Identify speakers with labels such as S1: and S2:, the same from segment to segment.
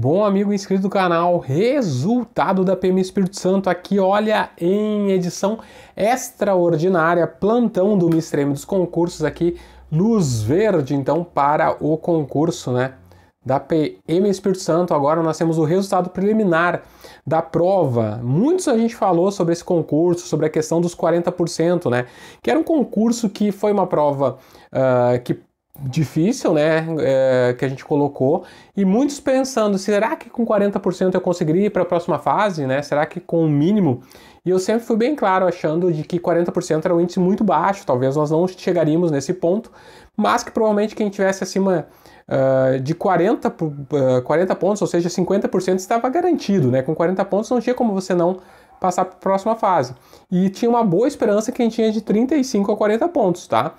S1: Bom amigo inscrito do canal, resultado da PM Espírito Santo aqui, olha, em edição extraordinária, plantão do Mistreme dos concursos aqui, luz verde então para o concurso, né, da PM Espírito Santo. Agora nós temos o resultado preliminar da prova. Muitos a gente falou sobre esse concurso, sobre a questão dos 40%, né, que era um concurso que foi uma prova uh, que difícil, né, é, que a gente colocou, e muitos pensando, será que com 40% eu conseguiria ir para a próxima fase, né, será que com o mínimo? E eu sempre fui bem claro achando de que 40% era um índice muito baixo, talvez nós não chegaríamos nesse ponto, mas que provavelmente quem tivesse acima uh, de 40, uh, 40 pontos, ou seja, 50% estava garantido, né, com 40 pontos não tinha como você não passar para a próxima fase. E tinha uma boa esperança quem tinha de 35 a 40 pontos, tá?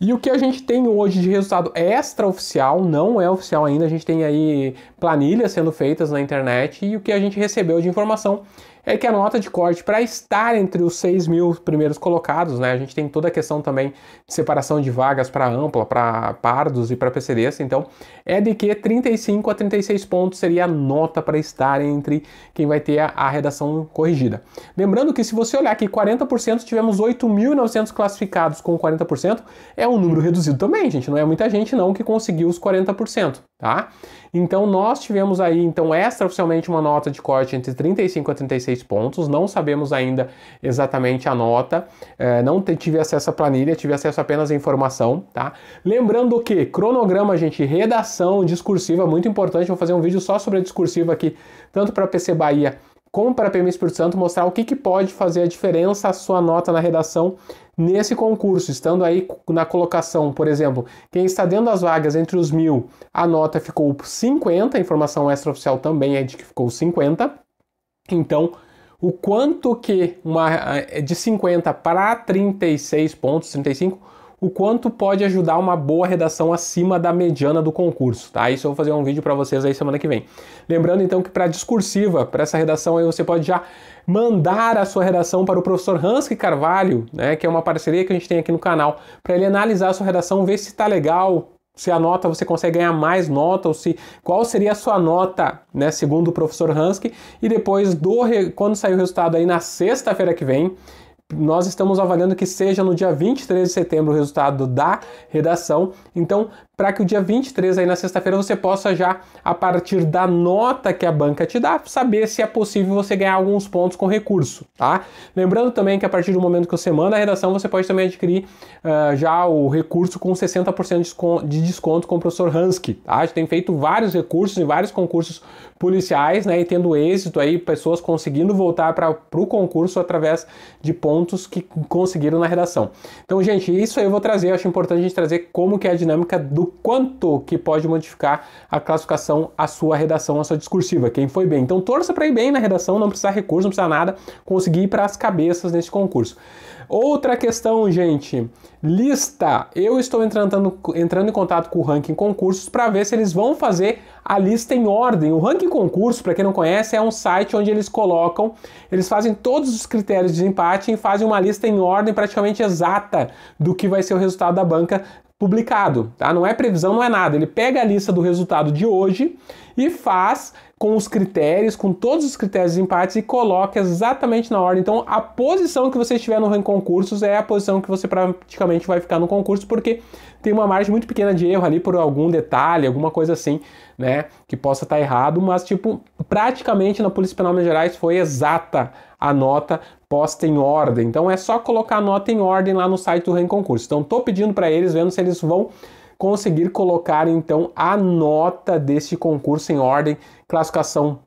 S1: E o que a gente tem hoje de resultado extraoficial, não é oficial ainda, a gente tem aí planilhas sendo feitas na internet e o que a gente recebeu de informação é que a nota de corte para estar entre os 6 mil primeiros colocados, né? A gente tem toda a questão também de separação de vagas para ampla, para pardos e para PCDs, então é de que 35 a 36 pontos seria a nota para estar entre quem vai ter a, a redação corrigida. Lembrando que se você olhar aqui 40%, tivemos 8.900 classificados com 40%, é um número reduzido também, gente, não é muita gente não que conseguiu os 40% tá? Então nós tivemos aí, então, extraoficialmente uma nota de corte entre 35 a 36 pontos, não sabemos ainda exatamente a nota, é, não tive acesso à planilha, tive acesso apenas à informação, tá? Lembrando que cronograma, gente, redação discursiva, muito importante, vou fazer um vídeo só sobre a discursiva aqui, tanto para PC Bahia como para a PM Espírito Santo, mostrar o que, que pode fazer a diferença a sua nota na redação nesse concurso, estando aí na colocação, por exemplo, quem está dentro das vagas entre os mil, a nota ficou 50, a informação extraoficial também é de que ficou 50. Então, o quanto que uma é de 50 para 36 pontos, 35, o quanto pode ajudar uma boa redação acima da mediana do concurso, tá? Isso eu vou fazer um vídeo para vocês aí semana que vem. Lembrando então que para discursiva, para essa redação aí você pode já mandar a sua redação para o professor Hansky Carvalho, né, que é uma parceria que a gente tem aqui no canal, para ele analisar a sua redação, ver se está legal, se a nota você consegue ganhar mais nota ou se qual seria a sua nota, né, segundo o professor Hansky, e depois do quando sair o resultado aí na sexta-feira que vem, nós estamos avaliando que seja no dia 23 de setembro o resultado da redação. Então, para que o dia 23 aí na sexta-feira você possa já a partir da nota que a banca te dá, saber se é possível você ganhar alguns pontos com recurso, tá? Lembrando também que a partir do momento que você manda a redação, você pode também adquirir uh, já o recurso com 60% de desconto com o professor Hansky, tá? A gente tem feito vários recursos em vários concursos policiais, né, e tendo êxito aí, pessoas conseguindo voltar para o concurso através de pontos que conseguiram na redação. Então, gente, isso aí eu vou trazer, acho importante a gente trazer como que é a dinâmica do quanto que pode modificar a classificação, a sua redação, a sua discursiva, quem foi bem. Então torça para ir bem na redação, não precisa recurso, não precisa nada, conseguir ir para as cabeças nesse concurso. Outra questão, gente, lista. Eu estou entrando, entrando em contato com o Ranking Concursos para ver se eles vão fazer a lista em ordem. O Ranking Concursos, para quem não conhece, é um site onde eles colocam, eles fazem todos os critérios de desempate e fazem uma lista em ordem praticamente exata do que vai ser o resultado da banca publicado, tá? Não é previsão, não é nada. Ele pega a lista do resultado de hoje e faz com os critérios, com todos os critérios de empates e coloca exatamente na ordem. Então, a posição que você estiver no ranking concursos é a posição que você praticamente vai ficar no concurso, porque tem uma margem muito pequena de erro ali por algum detalhe, alguma coisa assim, né, que possa estar errado, mas tipo, praticamente na Polícia Penal Minas Gerais foi exata a nota posta em ordem. Então é só colocar a nota em ordem lá no site do ranking concurso. Então estou pedindo para eles, vendo se eles vão conseguir colocar então a nota deste concurso em ordem, classificação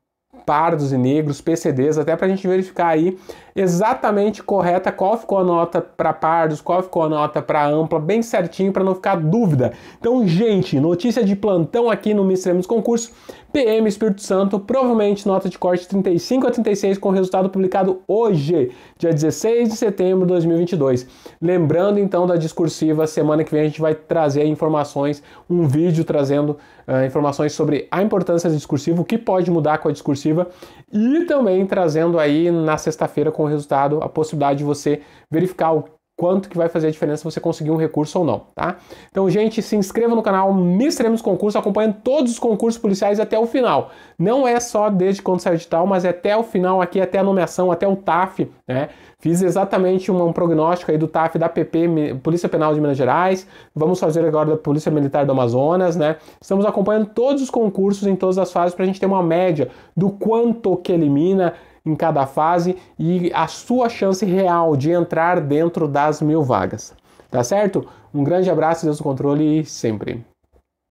S1: pardos e negros, PCDs, até para a gente verificar aí exatamente correta qual ficou a nota para pardos, qual ficou a nota para ampla, bem certinho para não ficar dúvida. Então, gente, notícia de plantão aqui no Mistremos Concurso. PM Espírito Santo, provavelmente nota de corte 35 a 36 com resultado publicado hoje, dia 16 de setembro de 2022. Lembrando então da discursiva, semana que vem a gente vai trazer informações, um vídeo trazendo uh, informações sobre a importância da discursiva, o que pode mudar com a discursiva e também trazendo aí na sexta-feira com o resultado a possibilidade de você verificar o quanto que vai fazer a diferença você conseguir um recurso ou não, tá? Então, gente, se inscreva no canal Me Extremos Concurso, acompanhando todos os concursos policiais até o final. Não é só desde quando sai edital, mas é até o final aqui, até a nomeação, até o TAF, né? Fiz exatamente um, um prognóstico aí do TAF da PP, Polícia Penal de Minas Gerais. Vamos fazer agora da Polícia Militar do Amazonas, né? Estamos acompanhando todos os concursos em todas as fases para a gente ter uma média do quanto que elimina, em cada fase e a sua chance real de entrar dentro das mil vagas. Tá certo? Um grande abraço, Deus no controle sempre.